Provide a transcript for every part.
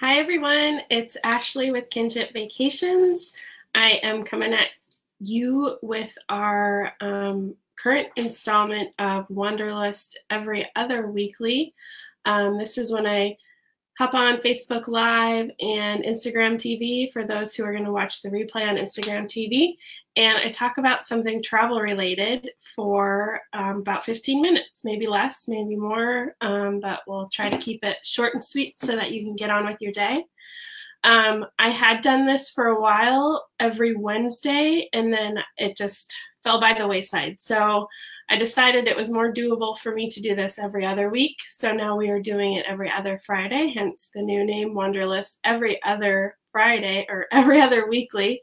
Hi, everyone. It's Ashley with Kinship Vacations. I am coming at you with our um, current installment of Wanderlust every other weekly. Um, this is when I hop on Facebook Live and Instagram TV for those who are going to watch the replay on Instagram TV. And I talk about something travel related for um, about 15 minutes, maybe less, maybe more, um, but we'll try to keep it short and sweet so that you can get on with your day. Um, I had done this for a while every Wednesday, and then it just fell by the wayside. So I decided it was more doable for me to do this every other week. So now we are doing it every other Friday, hence the new name Wanderlust every other Friday or every other weekly.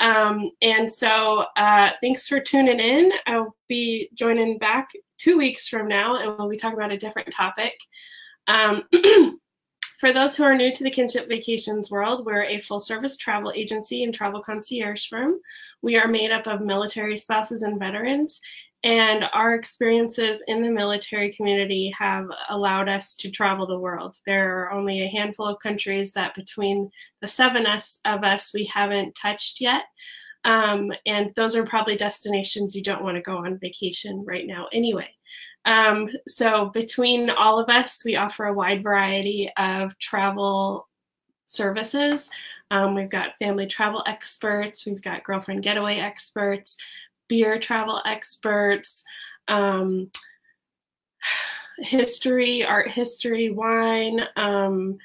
Um, and so uh, thanks for tuning in. I'll be joining back two weeks from now and we'll be talking about a different topic. Um, For those who are new to the Kinship Vacations world, we're a full service travel agency and travel concierge firm. We are made up of military spouses and veterans, and our experiences in the military community have allowed us to travel the world. There are only a handful of countries that between the seven of us we haven't touched yet. Um, and those are probably destinations you don't want to go on vacation right now anyway. Um, so between all of us, we offer a wide variety of travel services. Um, we've got family travel experts, we've got girlfriend getaway experts, beer travel experts, um, history, art history, wine. Um,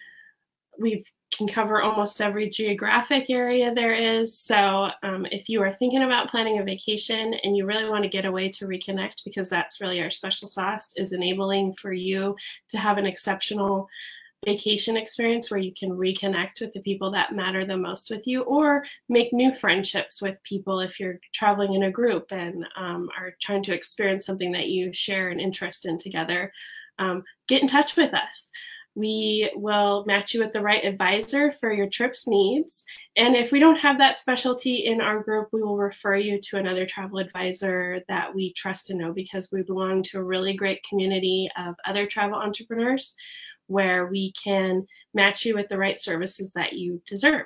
we've can cover almost every geographic area there is. So um, if you are thinking about planning a vacation and you really want to get away to reconnect, because that's really our special sauce, is enabling for you to have an exceptional vacation experience where you can reconnect with the people that matter the most with you or make new friendships with people if you're traveling in a group and um, are trying to experience something that you share an interest in together. Um, get in touch with us. We will match you with the right advisor for your trip's needs. And if we don't have that specialty in our group, we will refer you to another travel advisor that we trust and know because we belong to a really great community of other travel entrepreneurs where we can match you with the right services that you deserve.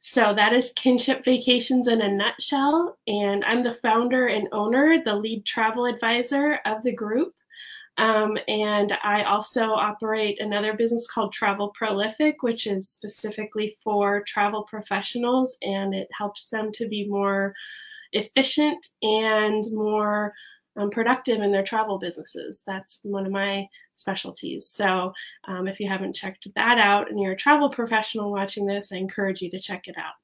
So that is Kinship Vacations in a nutshell. And I'm the founder and owner, the lead travel advisor of the group. Um, and I also operate another business called Travel Prolific, which is specifically for travel professionals and it helps them to be more efficient and more um, productive in their travel businesses. That's one of my specialties. So um, if you haven't checked that out and you're a travel professional watching this, I encourage you to check it out.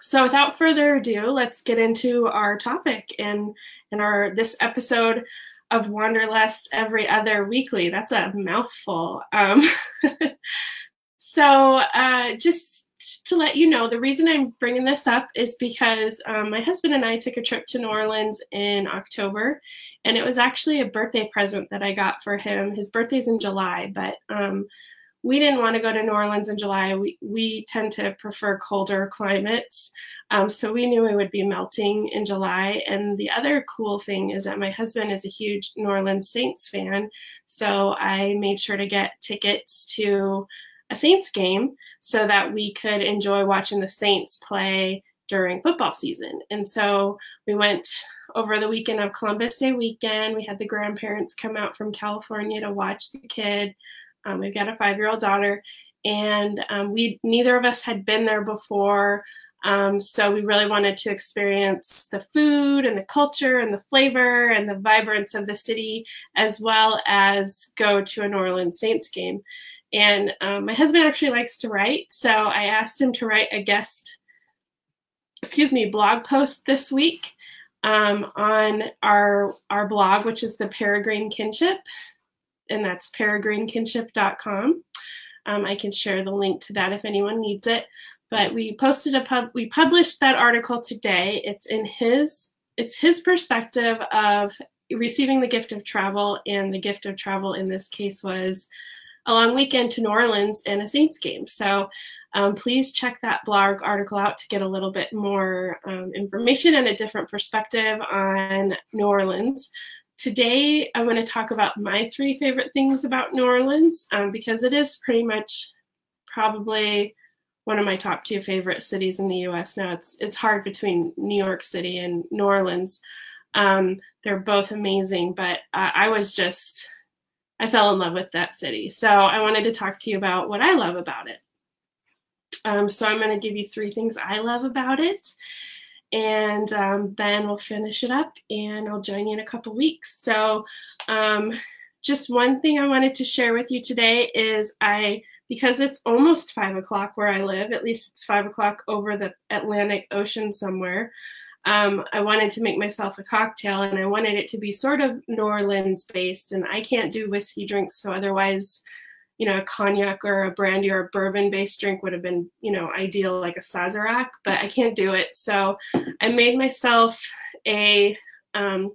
So without further ado, let's get into our topic and in our this episode of Wanderlust every other weekly. That's a mouthful. Um, so, uh, just to let you know, the reason I'm bringing this up is because um, my husband and I took a trip to New Orleans in October, and it was actually a birthday present that I got for him. His birthday's in July, but um, we didn't want to go to New Orleans in July. We, we tend to prefer colder climates. Um, so we knew it would be melting in July. And the other cool thing is that my husband is a huge New Orleans Saints fan. So I made sure to get tickets to a Saints game so that we could enjoy watching the Saints play during football season. And so we went over the weekend of Columbus Day weekend. We had the grandparents come out from California to watch the kid. Um, we've got a five year old daughter, and um, we neither of us had been there before. Um, so we really wanted to experience the food and the culture and the flavor and the vibrance of the city, as well as go to a New Orleans Saints game. And um, my husband actually likes to write, so I asked him to write a guest, excuse me, blog post this week um, on our our blog, which is the Peregrine Kinship and that's peregrinekinship.com. Um, I can share the link to that if anyone needs it. But we posted a pub, we published that article today. It's in his, it's his perspective of receiving the gift of travel, and the gift of travel in this case was a long weekend to New Orleans and a Saints game. So um, please check that blog article out to get a little bit more um, information and a different perspective on New Orleans. Today, I'm going to talk about my three favorite things about New Orleans um, because it is pretty much probably one of my top two favorite cities in the U.S. Now it's it's hard between New York City and New Orleans. Um, they're both amazing, but uh, I was just I fell in love with that city. So I wanted to talk to you about what I love about it. Um, so I'm going to give you three things I love about it, and um, then we'll finish it up, and I'll join you in a couple weeks. So um, just one thing I wanted to share with you today is I because it's almost five o'clock where I live, at least it's five o'clock over the Atlantic Ocean somewhere. Um, I wanted to make myself a cocktail and I wanted it to be sort of New Orleans based. And I can't do whiskey drinks, so otherwise, you know, a cognac or a brandy or a bourbon based drink would have been, you know, ideal like a Sazerac, but I can't do it. So I made myself a um,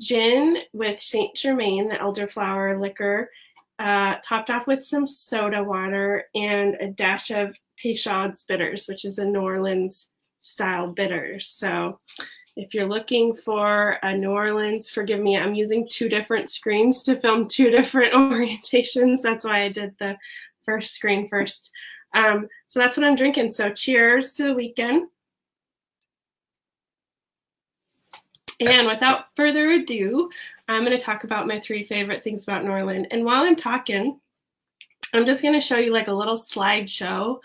gin with Saint Germain, the elderflower liquor, uh, topped off with some soda water and a dash of Peychaud's bitters, which is a New Orleans style bitters. So if you're looking for a New Orleans, forgive me, I'm using two different screens to film two different orientations. That's why I did the first screen first. Um, so that's what I'm drinking. So cheers to the weekend. And without further ado, I'm going to talk about my three favorite things about New Orleans. And while I'm talking, I'm just going to show you like a little slideshow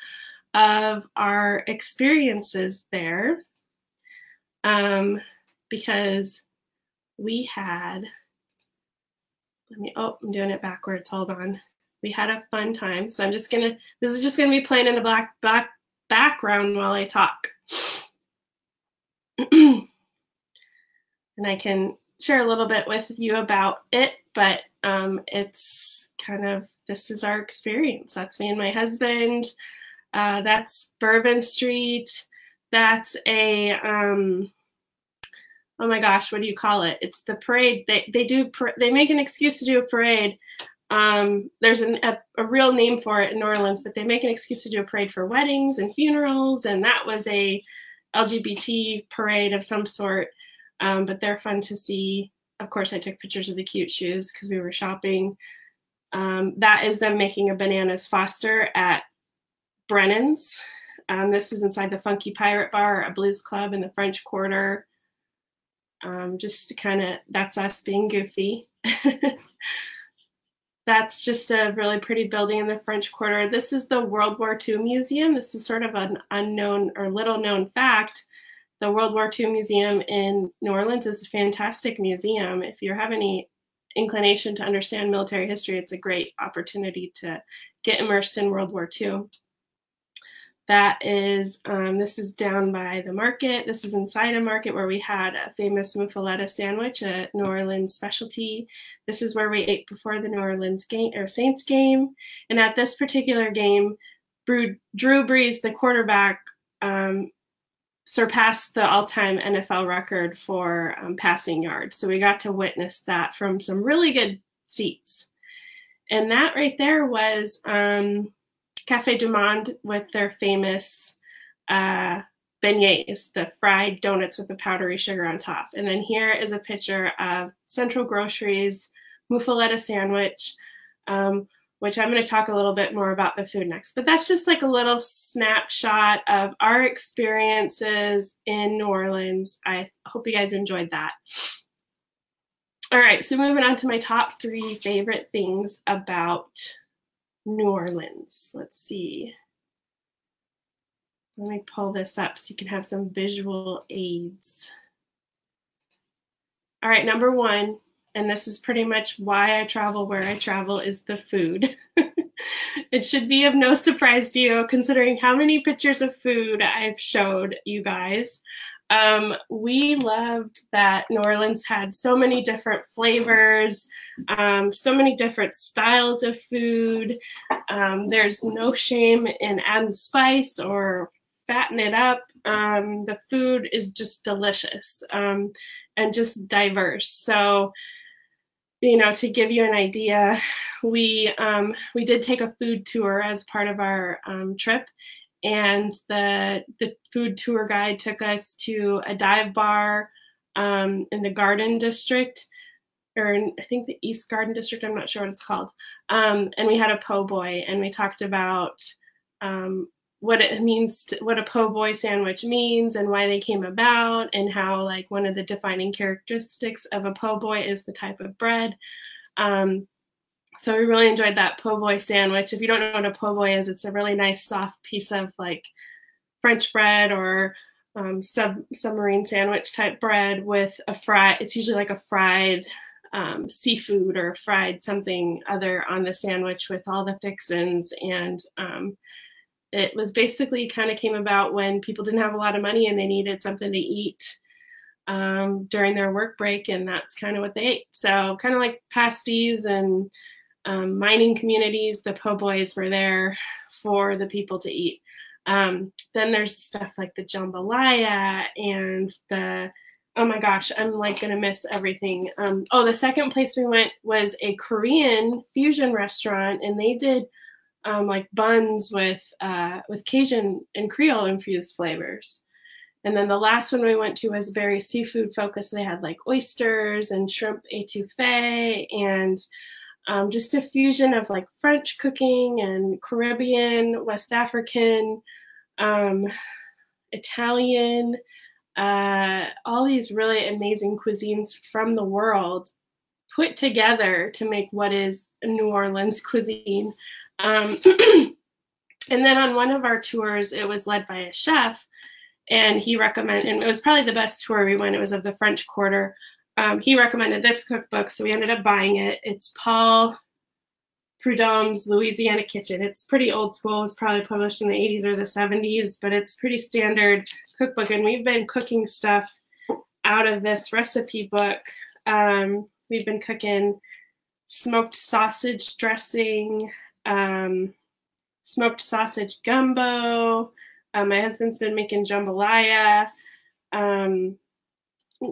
of our experiences there. Um, because we had, let me, oh, I'm doing it backwards. Hold on. We had a fun time. So I'm just going to, this is just going to be playing in the black, background while I talk. and I can share a little bit with you about it, but um, it's kind of this is our experience. That's me and my husband. Uh, that's Bourbon Street. That's a um, oh my gosh, what do you call it? It's the parade. They they do they make an excuse to do a parade. Um, there's an, a, a real name for it in New Orleans, but they make an excuse to do a parade for weddings and funerals, and that was a LGBT parade of some sort um, but they're fun to see. Of course, I took pictures of the cute shoes because we were shopping. Um, that is them making a bananas foster at Brennan's. Um, this is inside the Funky Pirate Bar, a blues club in the French Quarter. Um, just kind of, that's us being goofy. that's just a really pretty building in the French Quarter. This is the World War II Museum. This is sort of an unknown or little known fact the World War II Museum in New Orleans is a fantastic museum. If you have any inclination to understand military history, it's a great opportunity to get immersed in World War II. That is, um, this is down by the market. This is inside a market where we had a famous muffaletta sandwich, a New Orleans specialty. This is where we ate before the New Orleans game or Saints game. And at this particular game, Drew Brees, the quarterback, um, surpassed the all-time NFL record for um, passing yards. So we got to witness that from some really good seats. And that right there was um, Cafe du Monde with their famous uh, beignets, the fried donuts with the powdery sugar on top. And then here is a picture of Central Grocery's muffaletta sandwich um, which I'm going to talk a little bit more about the food next. But that's just like a little snapshot of our experiences in New Orleans. I hope you guys enjoyed that. All right, so moving on to my top three favorite things about New Orleans. Let's see. Let me pull this up so you can have some visual aids. All right, number one, and this is pretty much why I travel where I travel, is the food. it should be of no surprise to you, considering how many pictures of food I've showed you guys. Um, we loved that New Orleans had so many different flavors, um, so many different styles of food. Um, there's no shame in adding spice or fatten it up. Um, the food is just delicious um, and just diverse. So you know, to give you an idea, we um, we did take a food tour as part of our trip, and the the food tour guide took us to a dive bar um, in the Garden District, or in, I think the East Garden District. I'm not sure what it's called. Um, and we had a po' boy, and we talked about um, what it means, to, what a po' boy sandwich means, and why they came about, and how like one of the defining characteristics of a po' boy is the type of bread. Um, so we really enjoyed that po' boy sandwich. If you don't know what a po' boy is, it's a really nice soft piece of like French bread or um, sub submarine sandwich type bread with a fry. It's usually like a fried um, seafood or fried something other on the sandwich with all the fixins. And um, it was basically kind of came about when people didn't have a lot of money and they needed something to eat um, during their work break, and that's kind of what they ate. So kind of like pasties and um, mining communities, the po' boys were there for the people to eat. Um, then there's stuff like the jambalaya and the oh my gosh, I'm like gonna miss everything. Um, oh, the second place we went was a Korean fusion restaurant, and they did um, like buns with uh, with Cajun and Creole infused flavors. And then the last one we went to was very seafood focused. They had like oysters and shrimp etouffee and um, just a fusion of like French cooking and Caribbean, West African, um, Italian, uh, all these really amazing cuisines from the world put together to make what is New Orleans cuisine. Um, and then on one of our tours, it was led by a chef, and he recommended, and it was probably the best tour we went. It was of the French Quarter um, he recommended this cookbook, so we ended up buying it. It's Paul Prudhomme's Louisiana Kitchen. It's pretty old school. It's probably published in the 80s or the 70s, but it's pretty standard cookbook. And we've been cooking stuff out of this recipe book. Um, we've been cooking smoked sausage dressing, um, smoked sausage gumbo. Uh, my husband's been making jambalaya. Um,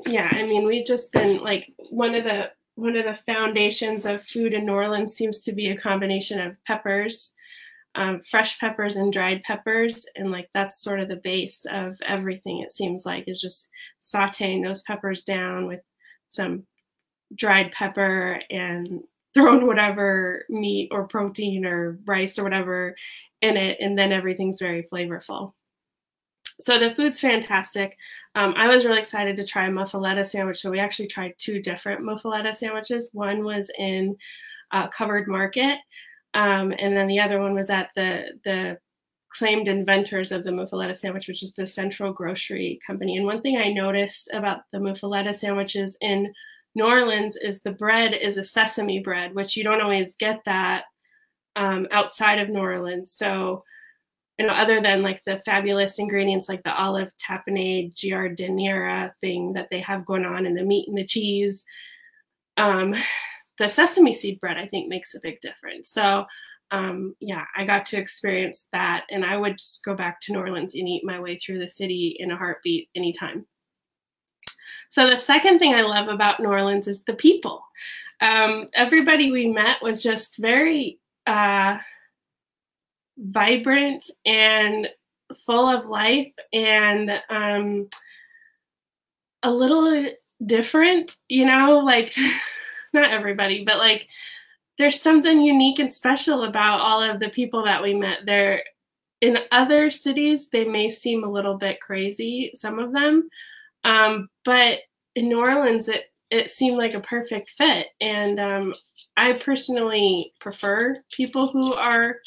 yeah, I mean, we've just been like one of the one of the foundations of food in New Orleans seems to be a combination of peppers, um, fresh peppers and dried peppers, and like that's sort of the base of everything. It seems like is just sautéing those peppers down with some dried pepper and throwing whatever meat or protein or rice or whatever in it, and then everything's very flavorful so the food's fantastic. Um, I was really excited to try a muffaletta sandwich. So we actually tried two different muffaletta sandwiches. One was in uh, Covered Market, um, and then the other one was at the the claimed inventors of the muffaletta sandwich, which is the Central Grocery Company. And one thing I noticed about the muffaletta sandwiches in New Orleans is the bread is a sesame bread, which you don't always get that um, outside of New Orleans. So you know, other than like the fabulous ingredients like the olive tapenade giardiniera thing that they have going on and the meat and the cheese, um, the sesame seed bread I think makes a big difference. So um, yeah, I got to experience that, and I would just go back to New Orleans and eat my way through the city in a heartbeat anytime. So the second thing I love about New Orleans is the people. Um, everybody we met was just very uh, vibrant and full of life and um, a little different, you know, like not everybody, but like there's something unique and special about all of the people that we met there. In other cities, they may seem a little bit crazy, some of them, um, but in New Orleans, it it seemed like a perfect fit. And um, I personally prefer people who are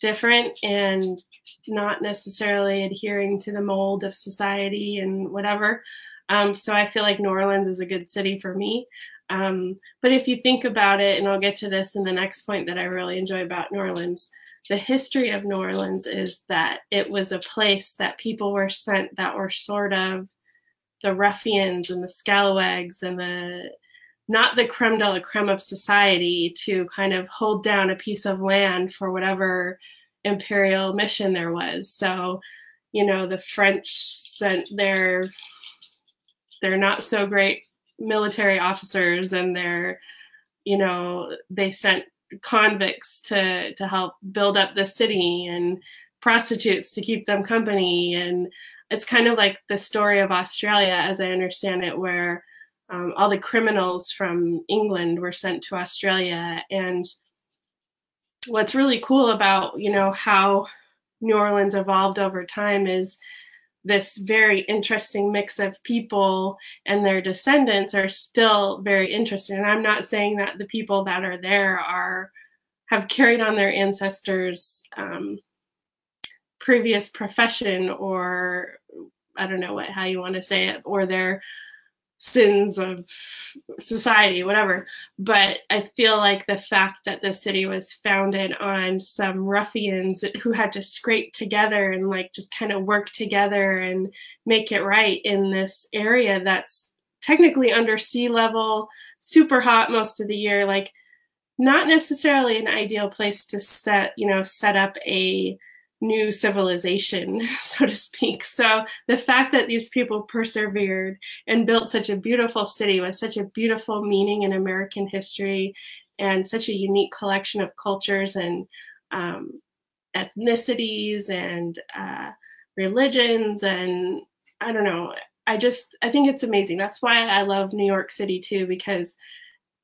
different and not necessarily adhering to the mold of society and whatever. Um, so I feel like New Orleans is a good city for me. Um, but if you think about it, and I'll get to this in the next point that I really enjoy about New Orleans, the history of New Orleans is that it was a place that people were sent that were sort of the ruffians and the scalawags and the not the creme de la creme of society to kind of hold down a piece of land for whatever imperial mission there was. So, you know, the French sent their they're not so great military officers and they're, you know, they sent convicts to to help build up the city and prostitutes to keep them company and it's kind of like the story of Australia as I understand it where um, all the criminals from England were sent to Australia. And what's really cool about, you know, how New Orleans evolved over time is this very interesting mix of people and their descendants are still very interesting. And I'm not saying that the people that are there are have carried on their ancestors' um, previous profession or I don't know what how you want to say it or their sins of society, whatever. But I feel like the fact that the city was founded on some ruffians who had to scrape together and like just kind of work together and make it right in this area that's technically under sea level, super hot most of the year, like not necessarily an ideal place to set, you know, set up a new civilization, so to speak. So the fact that these people persevered and built such a beautiful city with such a beautiful meaning in American history and such a unique collection of cultures and um, ethnicities and uh, religions and I don't know. I just I think it's amazing. That's why I love New York City too because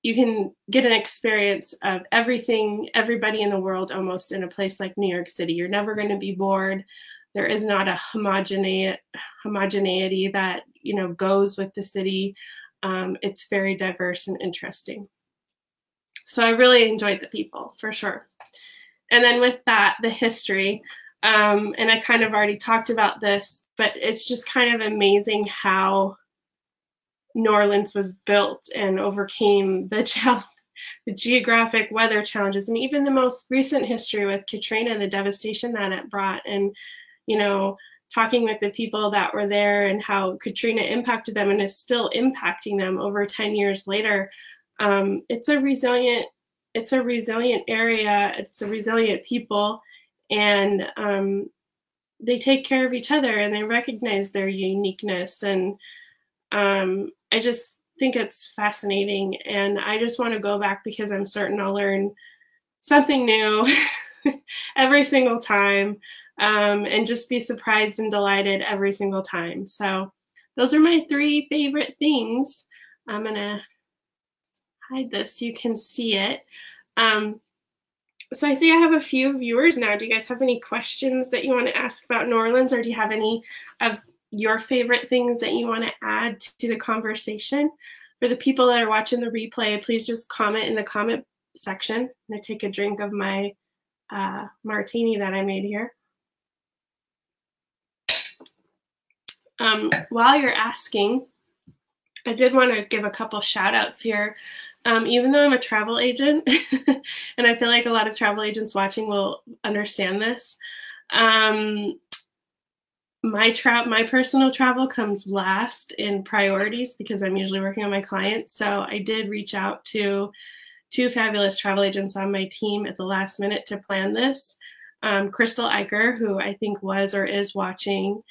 you can get an experience of everything, everybody in the world almost in a place like New York City. You're never going to be bored. There is not a homogeneity, homogeneity that you know goes with the city. Um, it's very diverse and interesting. So I really enjoyed the people for sure. And then with that, the history. Um, and I kind of already talked about this, but it's just kind of amazing how New Orleans was built and overcame the challenge, the geographic weather challenges, and even the most recent history with Katrina, the devastation that it brought, and you know, talking with the people that were there and how Katrina impacted them and is still impacting them over 10 years later. Um, it's a resilient, it's a resilient area. It's a resilient people, and um, they take care of each other and they recognize their uniqueness and um, I just think it's fascinating. And I just want to go back because I'm certain I'll learn something new every single time um, and just be surprised and delighted every single time. So, those are my three favorite things. I'm going to hide this so you can see it. Um, so I see I have a few viewers now. Do you guys have any questions that you want to ask about New Orleans, or do you have any of your favorite things that you want to add to the conversation. For the people that are watching the replay, please just comment in the comment section. I'm going to take a drink of my uh, martini that I made here. Um, while you're asking, I did want to give a couple shout outs here. Um, even though I'm a travel agent, and I feel like a lot of travel agents watching will understand this, um, my trap my personal travel comes last in priorities because i'm usually working on my clients. So i did reach out to two fabulous travel agents on my team at the last minute to plan this. Um, crystal eicher who i think was or is watching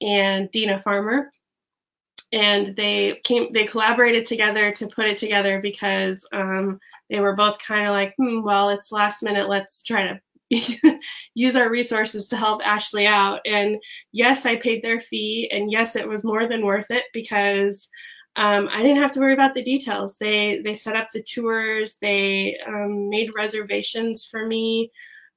and dina farmer. And they came they collaborated together to put it together because um, they were both kind of like hmm, well it's last minute let's try to use our resources to help Ashley out. And yes, I paid their fee, and yes, it was more than worth it because um, I didn't have to worry about the details. They they set up the tours, they um, made reservations for me.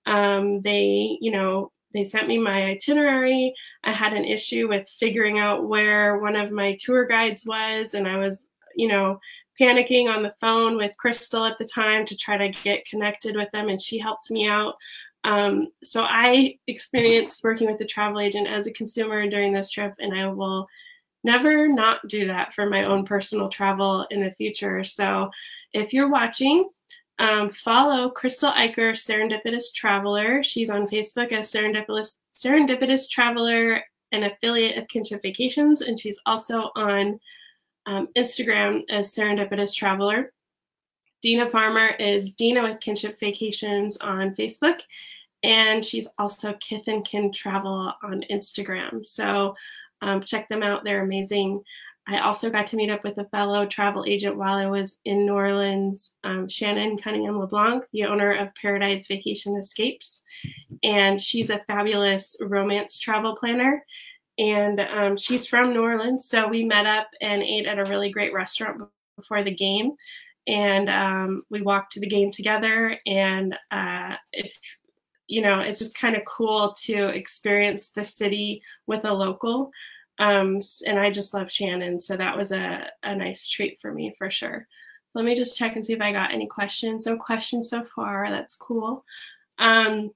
Um, they you know they sent me my itinerary. I had an issue with figuring out where one of my tour guides was, and I was you know panicking on the phone with Crystal at the time to try to get connected with them, and she helped me out. Um, so I experienced working with a travel agent as a consumer during this trip, and I will never not do that for my own personal travel in the future. So if you're watching, um, follow Crystal Eicher, Serendipitous Traveler. She's on Facebook as Serendipitous, Serendipitous Traveler, an affiliate of Kinship Vacations, and she's also on um, Instagram is Serendipitous Traveler. Dina Farmer is Dina with Kinship Vacations on Facebook, and she's also Kith and Kin Travel on Instagram. So um, check them out; they're amazing. I also got to meet up with a fellow travel agent while I was in New Orleans, um, Shannon Cunningham LeBlanc, the owner of Paradise Vacation Escapes. And she's a fabulous romance travel planner and um, she's from New Orleans. So we met up and ate at a really great restaurant before the game, and um, we walked to the game together. And uh, if you know, it's just kind of cool to experience the city with a local. Um, and I just love Shannon. So that was a, a nice treat for me for sure. Let me just check and see if I got any questions. No questions so far. That's cool. Um,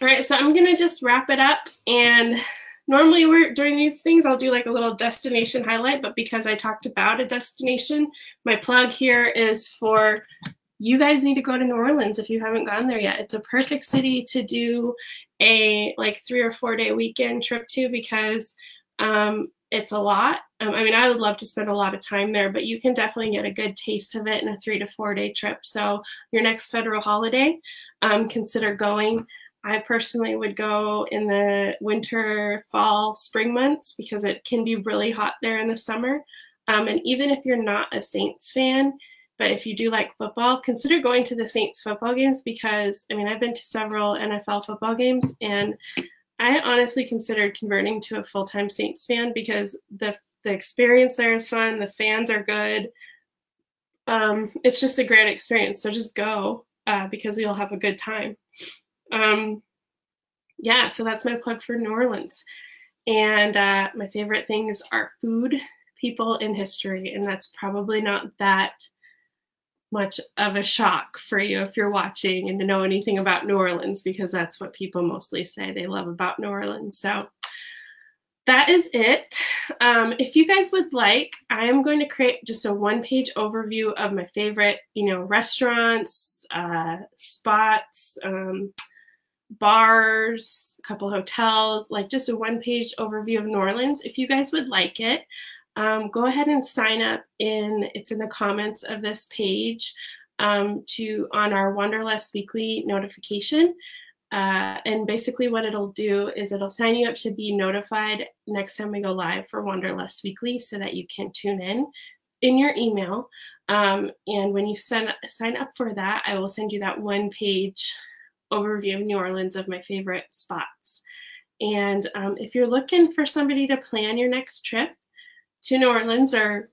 all right, so I'm going to just wrap it up. And normally we're doing these things, I'll do like a little destination highlight. But because I talked about a destination, my plug here is for you guys need to go to New Orleans if you haven't gone there yet. It's a perfect city to do a like three or four day weekend trip to because um, it's a lot. Um, I mean, I would love to spend a lot of time there, but you can definitely get a good taste of it in a three to four day trip. So, your next federal holiday, um, consider going. I personally would go in the winter, fall, spring months because it can be really hot there in the summer. Um, and even if you're not a Saints fan, but if you do like football, consider going to the Saints football games because I mean, I've been to several NFL football games and I honestly considered converting to a full time Saints fan because the the experience there is fun, the fans are good. Um, it's just a great experience. So just go uh, because you'll have a good time. Um, yeah, so that's my plug for New Orleans. And uh, my favorite things are food, people, and history. And that's probably not that much of a shock for you if you're watching and to know anything about New Orleans because that's what people mostly say they love about New Orleans. So that is it. Um, if you guys would like, I am going to create just a one page overview of my favorite, you know, restaurants, uh, spots, um, bars, a couple hotels, like just a one page overview of New Orleans. If you guys would like it, um, go ahead and sign up in, it's in the comments of this page um, to on our Wanderlust weekly notification. Uh, and basically what it'll do is it'll sign you up to be notified next time we go live for Wanderlust Weekly so that you can tune in in your email. Um, and when you send, sign up for that, I will send you that one page overview of New Orleans of my favorite spots. And um, if you're looking for somebody to plan your next trip, to New Orleans or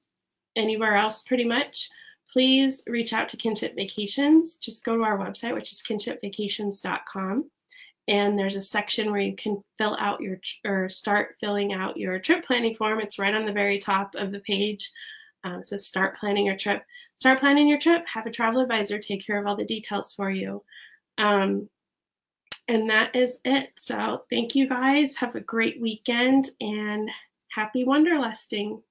anywhere else pretty much, please reach out to Kinship Vacations. Just go to our website, which is kinshipvacations.com. And there's a section where you can fill out your or start filling out your trip planning form. It's right on the very top of the page. Um, it says start planning your trip. Start planning your trip. Have a travel advisor take care of all the details for you. Um, and that is it. So thank you guys. Have a great weekend and happy wanderlusting.